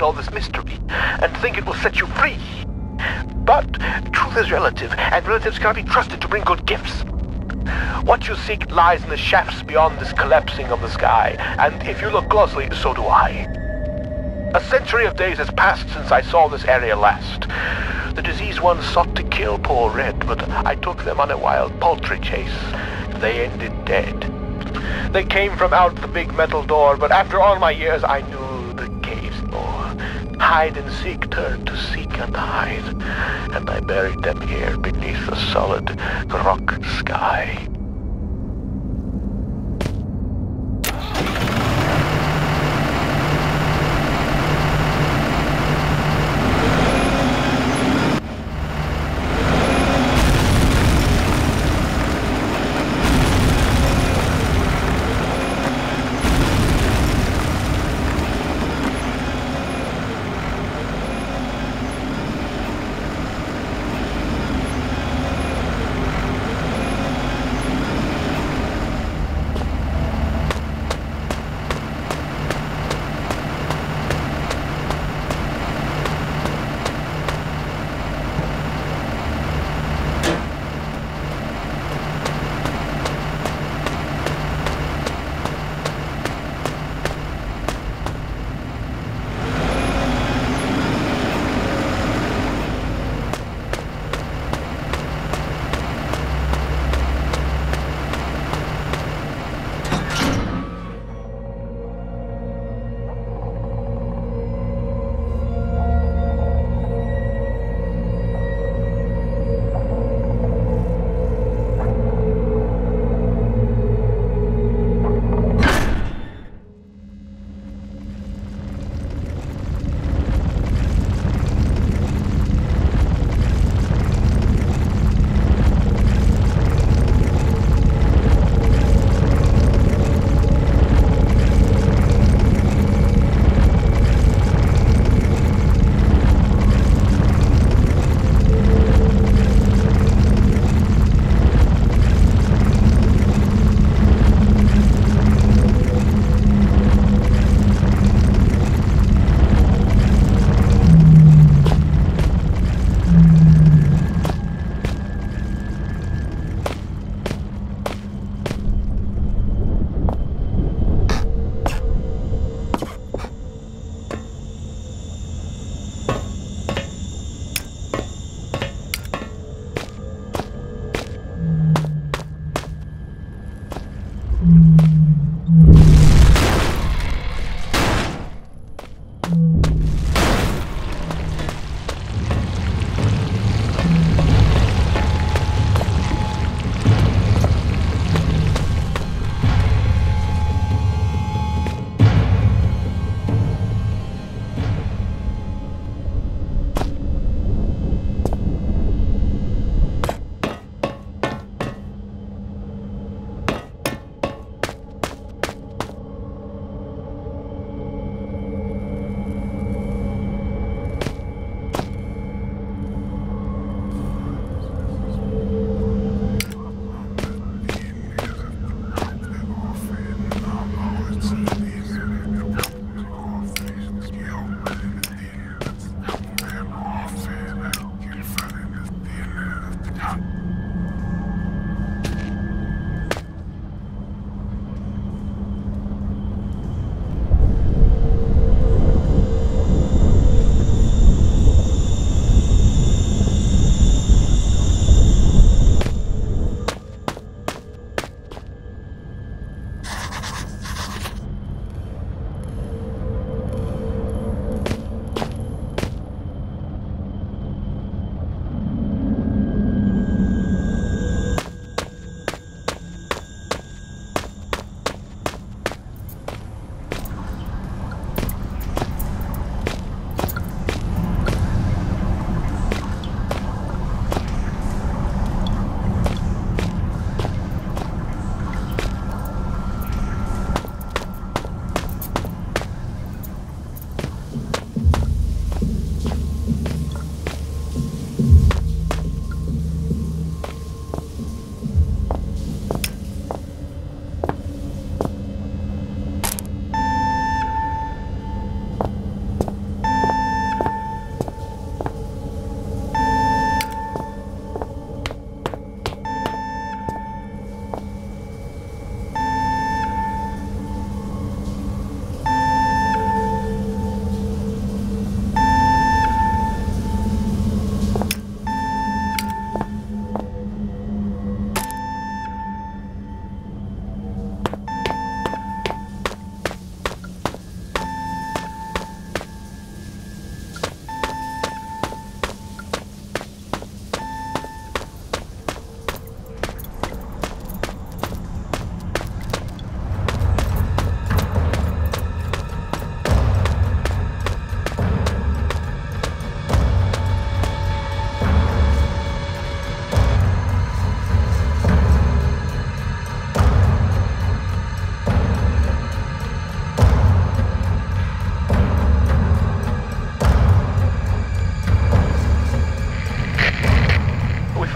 behind all this mystery and think it will set you free. But truth is relative, and relatives cannot be trusted to bring good gifts. What you seek lies in the shafts beyond this collapsing of the sky, and if you look closely, so do I. A century of days has passed since I saw this area last. The disease ones sought to kill poor Red, but I took them on a wild poultry chase. They ended dead. They came from out the big metal door, but after all my years I knew. Hide and seek turned to seek and hide, and I buried them here beneath the solid rock sky.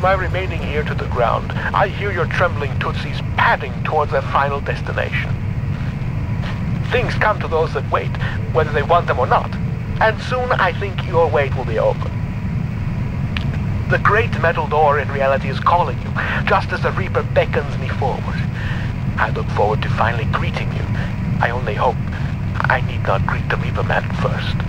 My remaining ear to the ground, I hear your trembling Tootsies padding towards their final destination. Things come to those that wait, whether they want them or not, and soon I think your wait will be over. The great metal door in reality is calling you, just as the Reaper beckons me forward. I look forward to finally greeting you. I only hope I need not greet the Reaper Man first.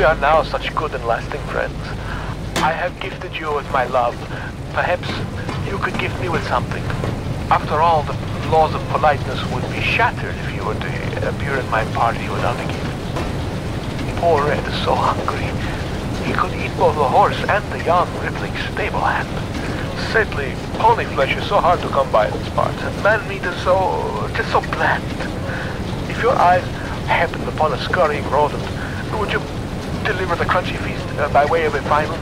We are now such good and lasting friends. I have gifted you with my love. Perhaps you could gift me with something. After all, the laws of politeness would be shattered if you were to appear at my party without a gift. Poor Red is so hungry. He could eat both the horse and the young rippling stable hand. Sadly, pony flesh is so hard to come by in this part, and man meat is so... is so bland. If your eyes happened upon a scurrying rodent, deliver the crunchy feast uh, by way of a final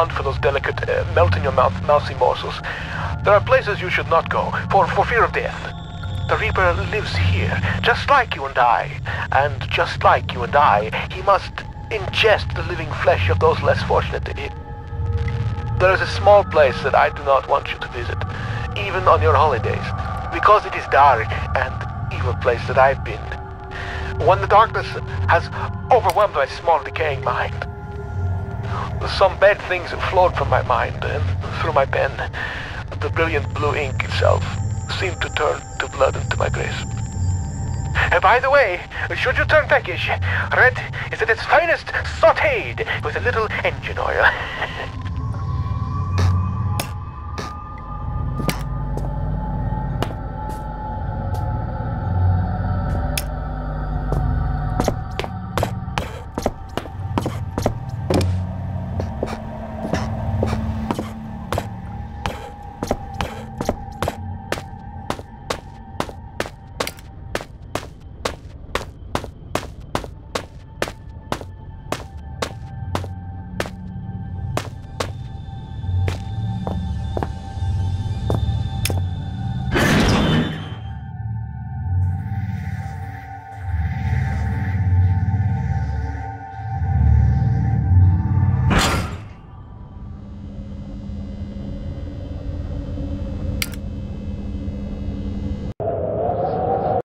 hunt for those delicate, uh, melt-in-your-mouth mousy morsels, there are places you should not go, for, for fear of death. The Reaper lives here, just like you and I. And just like you and I, he must ingest the living flesh of those less fortunate. There is a small place that I do not want you to visit, even on your holidays, because it is dark and evil place that I've been. When the darkness has overwhelmed my small decaying mind, some bad things flowed from my mind and through my pen. The brilliant blue ink itself seemed to turn to blood into my grasp. And by the way, should you turn peckish, red is at its finest sautéed with a little engine oil.